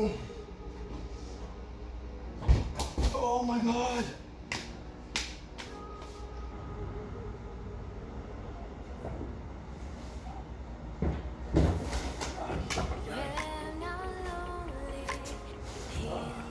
Oh. oh my God. Yeah,